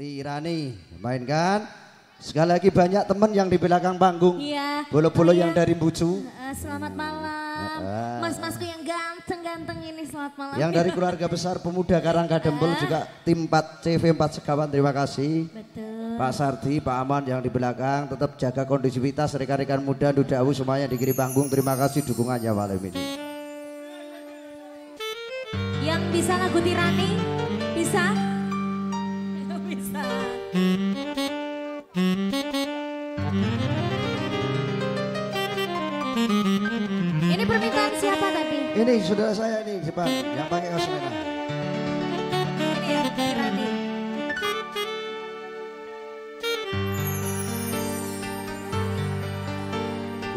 Tirani mainkan. Sekali lagi banyak teman yang di belakang panggung. Iya. Bolo-bolo Iya. yang dari Bucu. Eh, selamat malam. Mas-masku yang ganteng-ganteng ini selamat malam. Yang dari keluarga besar pemuda Karangkadempul juga tim 4 CV 4 Sekawan terima kasih. Betul. Pak Sardi, Pak Aman yang di belakang tetap jaga kondisivitas rekan-rekan muda Dudawu semuanya di kiri panggung. Terima kasih dukungannya malam ini. Yang bisa lagu Tirani? Bisa? Ini permintaan siapa tadi? Ini saudara saya nih Jepang yang pakai kaos merah. Ini ya.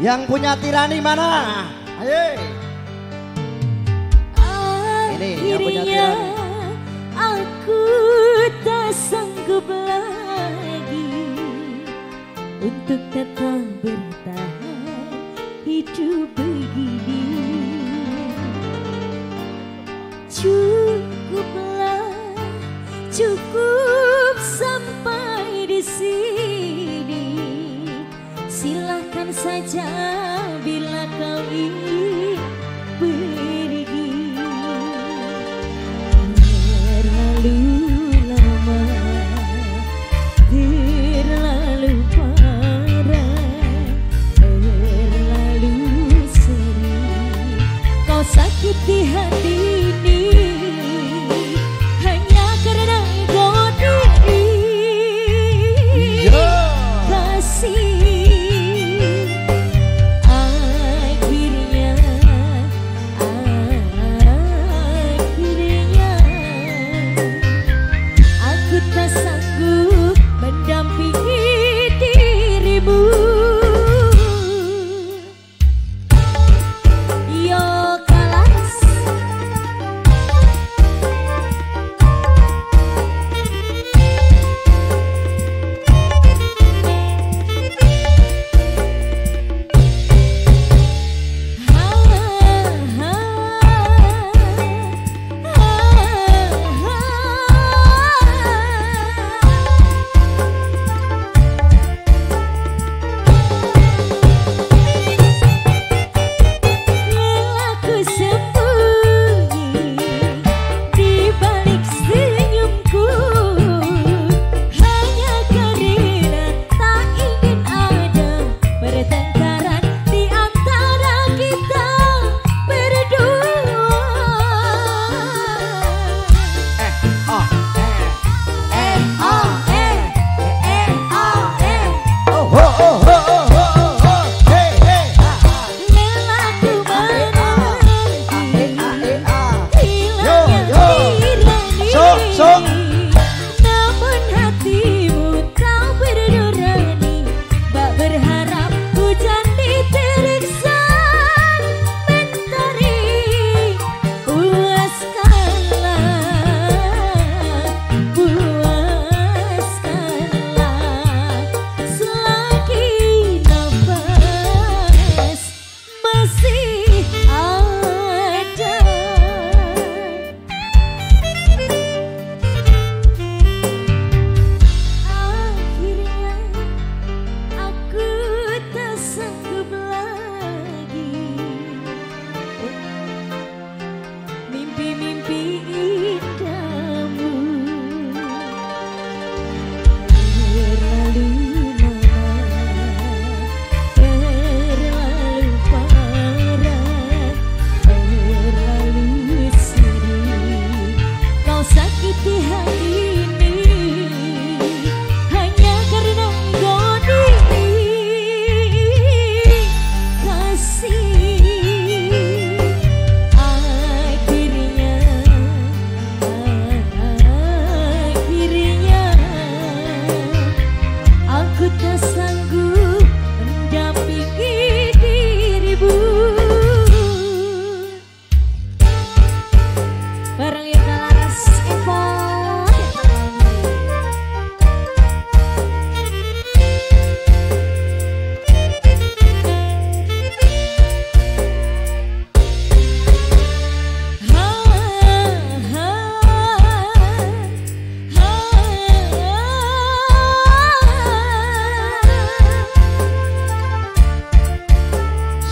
Yang punya tirani mana? Ayo. Ini yang punya Tirani. aku tak sanggup lagi untuk tetap bertahan hidup begini. Cukuplah, cukup sampai di sini. Silahkan saja bila kau ingin menutupi hati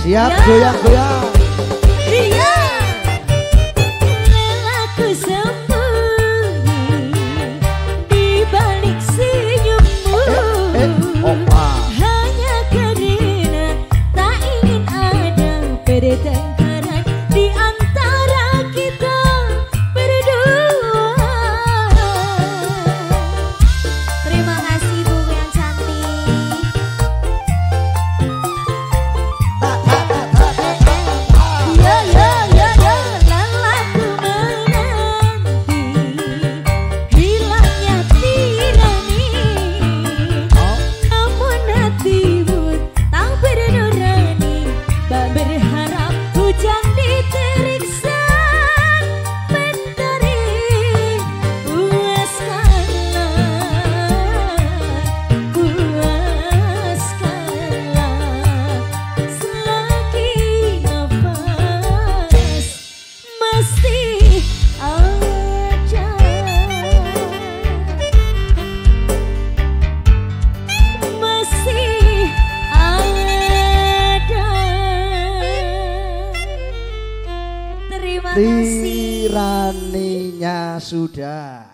Siap Ya. goyang-goyang. Tiraninya sudah.